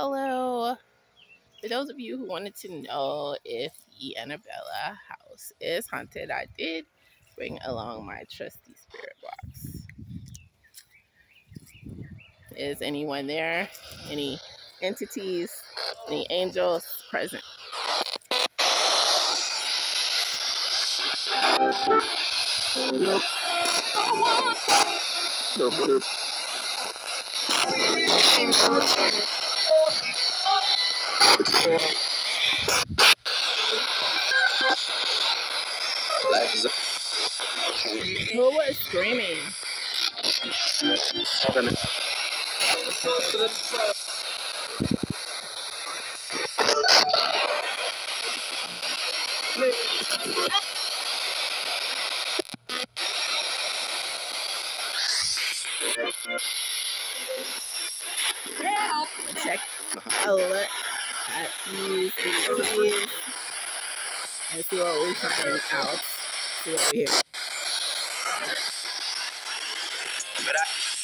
Hello. For those of you who wanted to know if the Annabella house is haunted, I did bring along my trusty spirit box. Is anyone there? Any entities? Any angels present? Nope. Nope. Who was screaming? Check look at these keys. Let's see what we find out. See what we hear. But I